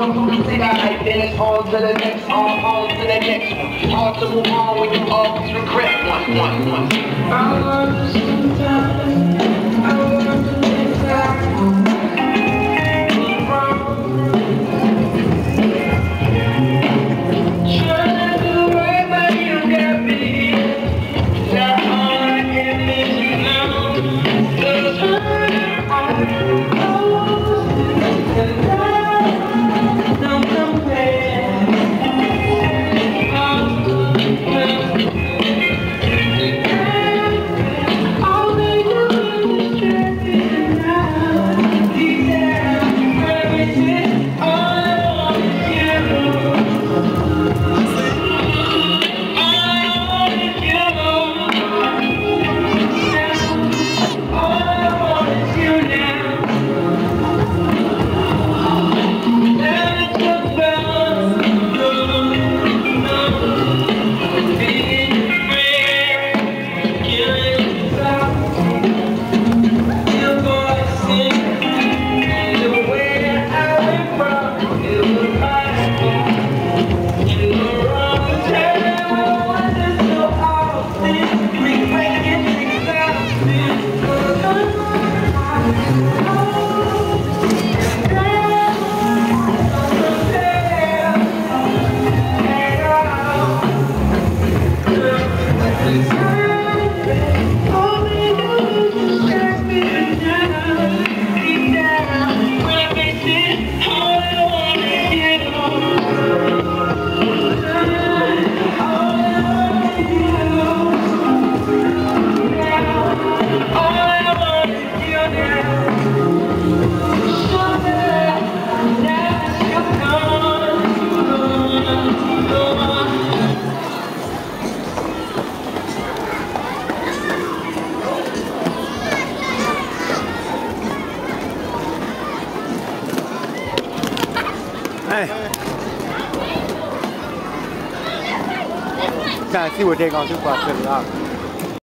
They got hype and it's on to the next, on, on to the next one. Hard to move on when you always regret one, one, one. I love 哎，但是我这个就不合适了。